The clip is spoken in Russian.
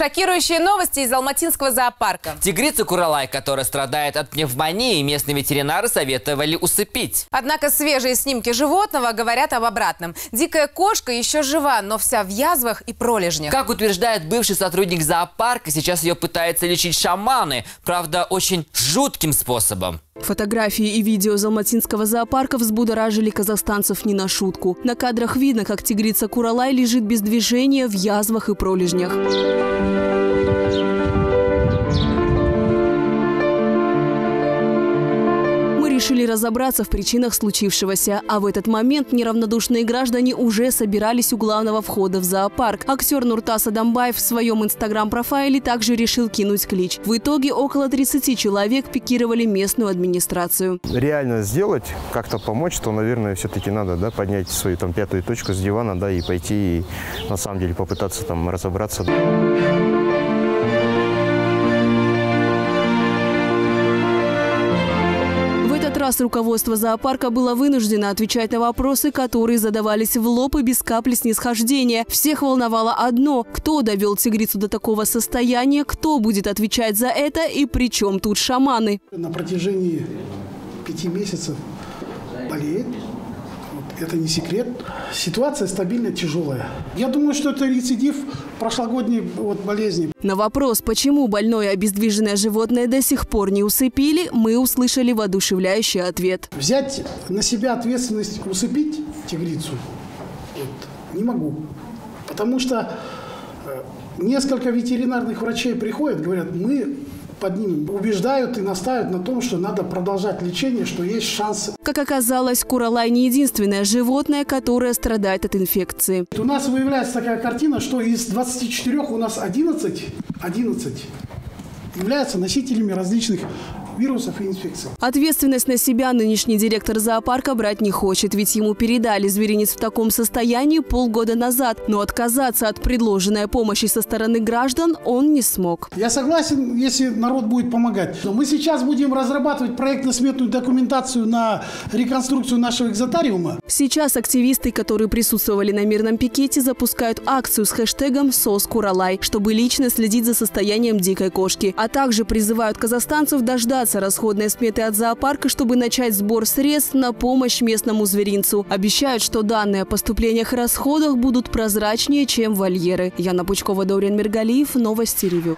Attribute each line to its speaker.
Speaker 1: Шокирующие новости из Алматинского зоопарка.
Speaker 2: Тигрицу Куралай, которая страдает от пневмонии, местные ветеринары советовали усыпить.
Speaker 1: Однако свежие снимки животного говорят об обратном. Дикая кошка еще жива, но вся в язвах и пролежнях.
Speaker 2: Как утверждает бывший сотрудник зоопарка, сейчас ее пытаются лечить шаманы. Правда, очень жутким способом.
Speaker 3: Фотографии и видео из Алматинского зоопарка взбудоражили казахстанцев не на шутку. На кадрах видно, как тигрица Куралай лежит без движения в язвах и пролежнях. Разобраться в причинах случившегося. А в этот момент неравнодушные граждане уже собирались у главного входа в зоопарк. Актер Нуртас Адамбаев в своем инстаграм-профайле также решил кинуть клич. В итоге около 30 человек пикировали местную администрацию.
Speaker 4: Реально сделать, как-то помочь, то, наверное, все-таки надо да, поднять свою там пятую точку с дивана да, и пойти и на самом деле попытаться там разобраться.
Speaker 3: Раз руководство зоопарка было вынуждено отвечать на вопросы, которые задавались в лоб и без капли снисхождения. Всех волновало одно – кто довел тигрицу до такого состояния, кто будет отвечать за это и при чем тут шаманы.
Speaker 5: На протяжении пяти месяцев болеет, это не секрет. Ситуация стабильно тяжелая. Я думаю, что это рецидив прошлогодней вот, болезни.
Speaker 3: На вопрос, почему больное обездвиженное животное до сих пор не усыпили, мы услышали воодушевляющий ответ.
Speaker 5: Взять на себя ответственность усыпить тигрицу вот, не могу. Потому что э, несколько ветеринарных врачей приходят, говорят, мы под ним убеждают и настаивают на том, что надо продолжать лечение, что есть шанс.
Speaker 3: Как оказалось, куралай не единственное животное, которое страдает от инфекции.
Speaker 5: У нас выявляется такая картина, что из 24 у нас 11, 11 являются носителями различных вирусов и инфекций.
Speaker 3: Ответственность на себя нынешний директор зоопарка брать не хочет, ведь ему передали зверинец в таком состоянии полгода назад. Но отказаться от предложенной помощи со стороны граждан он не смог.
Speaker 5: Я согласен, если народ будет помогать. Но мы сейчас будем разрабатывать проектно-сметную документацию на реконструкцию нашего экзотариума.
Speaker 3: Сейчас активисты, которые присутствовали на мирном пикете, запускают акцию с хэштегом «СОС Куралай», чтобы лично следить за состоянием дикой кошки. А также призывают казахстанцев дождаться дождаться расходной сметы от зоопарка, чтобы начать сбор средств на помощь местному зверинцу. Обещают, что данные о поступлениях и расходах будут прозрачнее, чем вольеры. Яна Пучкова, Даурен Мергалиев, Новости Ревю.